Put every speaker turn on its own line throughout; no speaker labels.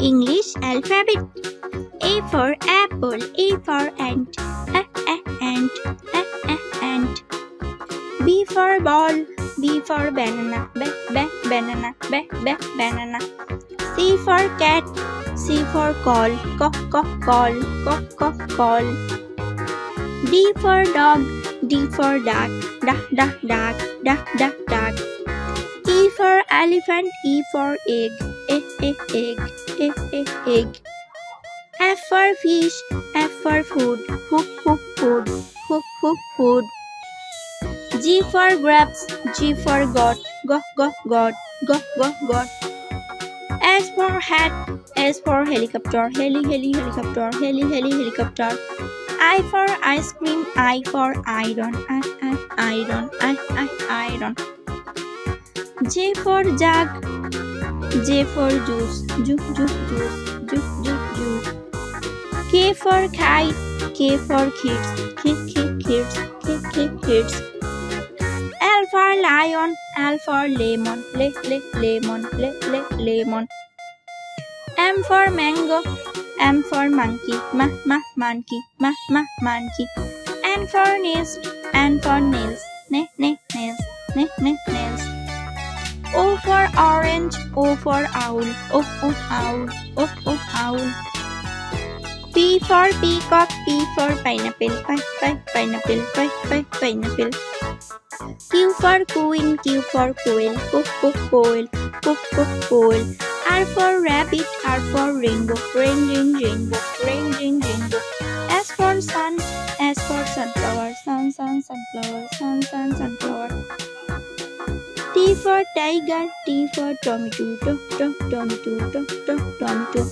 English alphabet. A for apple, A for ant, A, A, ant, A, A, ant. B for ball, B for banana, B, B, banana, B, B, banana. C for cat, C for call, Co, co, call, Co, co, call. D for dog, D for duck, Da, da, duck, Da, da, duck. E for elephant, E for egg, Egg, E, E, egg. F for fish, F for food, F, F, food, F, F, food. G for grapes, G for goat, Go, go, goat, Go, go, goat. S for hat, S for helicopter, heli, heli, helicopter, heli, heli, helicopter. I for ice cream, I for iron, I, I, iron, I, I, iron. J for jug, J for juice, ju, ju, juice, ju, ju, juice. K for kite, K for kids, K, K, kids, K, K, kids. L for lion, L for lemon, le, le, lemon, le, le, lemon. M for mango, M for monkey, ma, ma, monkey, ma, ma, monkey. N for nest, N for nails, ne, ne, nails, ne, ne, nails. O for orange, O for owl, O, O, owl, O, O, owl. P for peacock, P for pineapple, pi, pi, pineapple, pi, pi, pineapple. Q for queen, Q for quail, Q, Q, quail, Q, Q, quail. R for rabbit, R for rainbow, rain, rain, rainbow, rain, rain, rainbow. S for sun, S for sunflower, sun, sun, sunflower, sun, sun, sunflower. For tiger, T for tomato, to, to, tomato, to, to, tomato.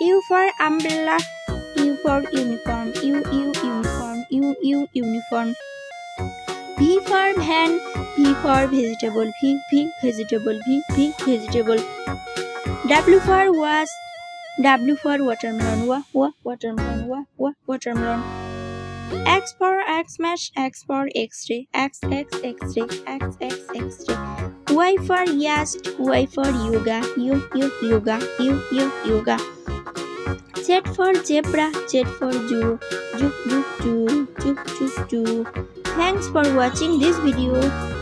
U for umbrella, U for uniform, U, U, uniform, U, U, uniform. V for van, V for vegetable, V, V, vegetable, V, V, vegetable. W for was, W for watermelon, wa, wa, watermelon, wa, wa, watermelon. X for Xmas, X for X-ray, X, X, X-ray, X, X, X-ray. Y for yes, Y for yoga, U, U, yoga, U, U, yoga. Z for zebra, Z for zoo, Ju, Ju, Ju, Ju, Ju, Ju. Thanks for watching this video.